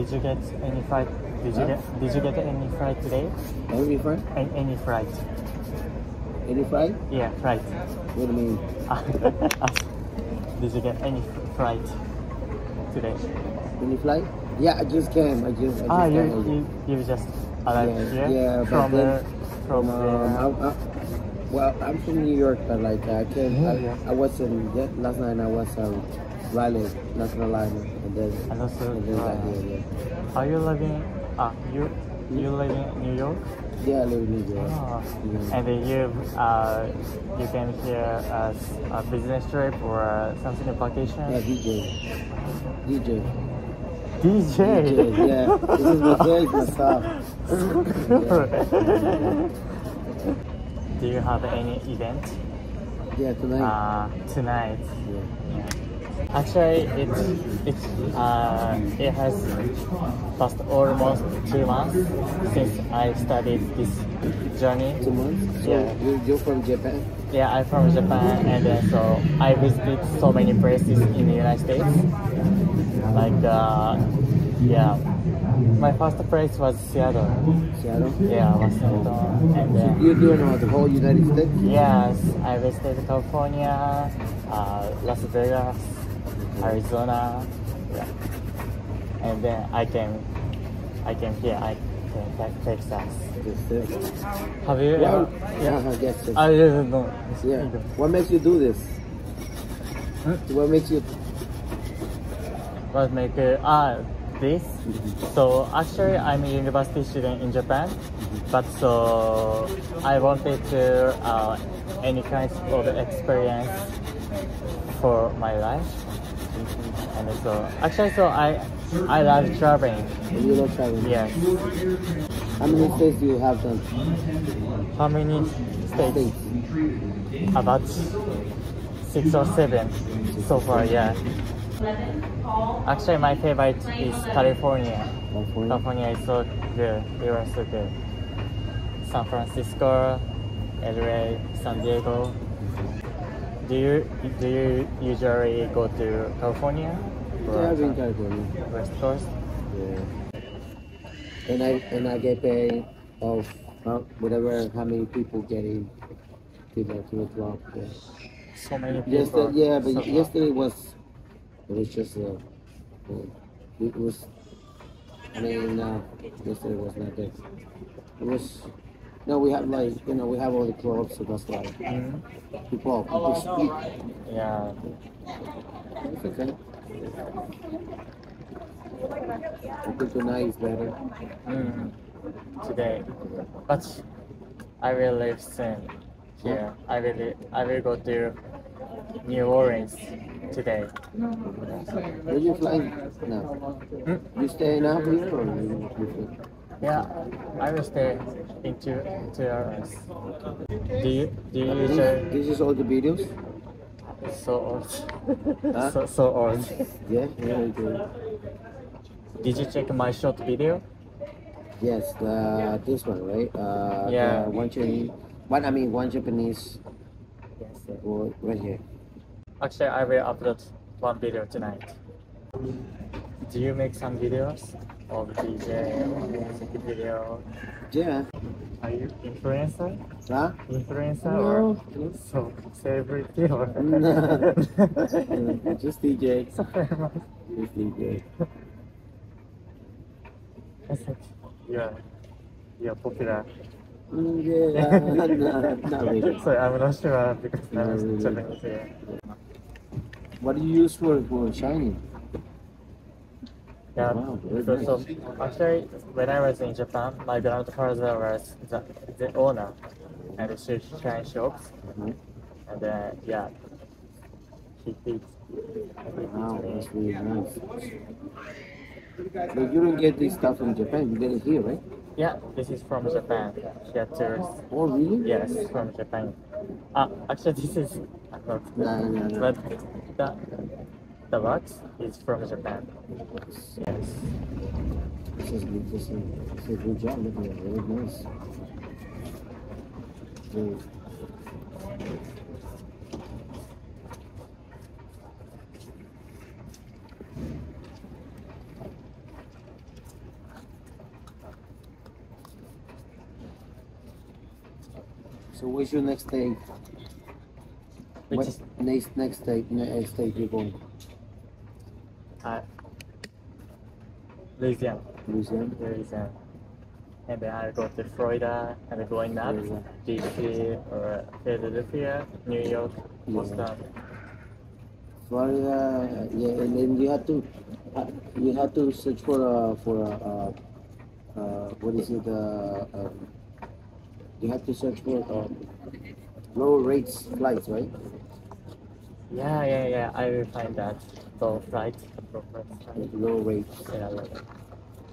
did you get any flight? Did you Huh? get Did you get any flight today? Any flight? Any, any flight? Any flight? Yeah, flight. What do you mean? Did you get any flight today? Any flight? Yeah, I just came. I just. I just Ah, you you, you just arrived Yeah, here yeah, from the from Um, the. Well, I'm from New York, but like I came. Yeah, I. I was in yeah, last night. I was um, Raleigh, North Carolina, and then And also, and then uh, here. Yeah. Are you living? Ah, you you live in New York? yeah, I live in New York. Ah, Yeah. and then you uh you came here as a business trip or uh, something a vacation? Yeah, DJ. DJ. DJ. DJ, yeah. This is my place, my stuff. Do you have any event Yeah, tonight. uh, tonight? yeah. Actually, it's it's uh, it has passed almost two months since I started this journey. Two months? So Yeah. you, you're from Japan? Yeah, I'm from Japan, and then so I visited so many places in the United States. Like, uh, yeah, my first place was Seattle. Seattle? Yeah, Washington, and then You're doing all the whole United States? yes, I visited California, uh, Las Vegas, Arizona, yeah, and then I came, I came here. I came back Texas. Uh, Have you Well, ever? yeah, I guess. so. I don't know. Yeah. What makes you do this? Huh? What makes you? What make it, ah this? So actually, I'm a university student in Japan, but so I wanted to uh, any kind of experience for my life, and so actually, so I I love traveling. You love traveling? Yes. How many states do you have done? How many states? States. About six or seven so far. Yeah. Actually, my favorite is California. California. California is so good. They were so good. San Francisco, LA, San Diego. Do you do you usually go to California? or Yeah, I've been California. West Coast. Yeah. And I and I get paid of uh, whatever how many people get in to the to the club. Yeah. So many people. Yesterday, yeah, but so- yesterday was it was just uh, uh, it was. I mean, uh, yesterday was not good. It was. No, we have like you know we have all the clubs, so that's why Mhm. people people speak. Yeah. It's okay. I think tonight is better. Mm, today, but I will leave soon. Here, I will. I will go to New Orleans today. Where you flying now? Hmm? You staying out here or you, you? Yeah, I will stay in two two hours. Do you do you This, usually this is all the videos? so old? Huh? so so old. Yeah, yeah, do. Did you check my short video? Yes, the this one, right? Uh, Yeah. One Chinese, one I mean one Japanese Yes. right here. Actually, I will upload one video tonight. Do you make some videos of DJ or music video? Yeah. Are you influencer? Huh? Influencer No. or so celebrity or? No. Just DJ. Just DJ. I think you're you're popular. Mm, yeah, no, not really. so I'm not sure because Not I'm really. Japanese here. What do you use for for shining? Yeah, Wow, so, nice. so actually, when I was in Japan, my grandfather was the, the owner and she shine shops, Mhm. and then yeah, he did. Wow, that's really nice. But you don't get this stuff from Japan. You get it here, right? Yeah, this is from Japan. Yeah, tourists. Oh, really? Yes, from Japan. Ah, actually, this is not. No, no, no. But the, the is from Japan. Yes. This is good. This is, a good job. Look at it. Really nice. Really. So where's your next day? Which is next next state? Next state you're going? uh, Louisiana. Louisiana. Louisiana. And then I go to Florida and going up. DC or Philadelphia, New York, Yeah. Boston. Florida, yeah, and then you have to, uh, you have to search for a for a, uh, uh, what is it? Uh, um, you have to search for um, low rates flights, right? Yeah, yeah, yeah. I will find that. So flight, so flight. Low rates. Yeah, like,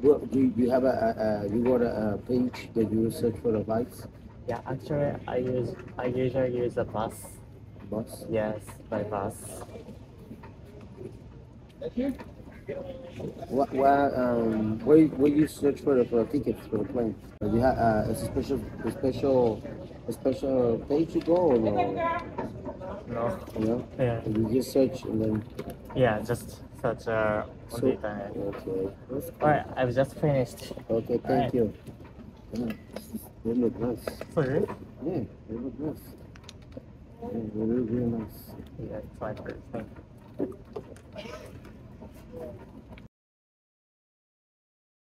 Well, do you have a, a, a you got a, a page that you search for the flights? yeah. Actually, I use I usually use a bus. Bus. Yes, by bus. What, what, um, where, where you search for the, for the tickets for the plane? Do you have uh, a special, a special, a special page you go or no? No. You know, Yeah. you just search and then. Yeah, just such uh, on So, the internet. okay. Cool. Alright, I've just finished. Okay, thank Alright. you. Yeah, they look nice. Sorry? Yeah, they look nice. Yeah, they look really nice. Yeah, it's my first thing. Thank you.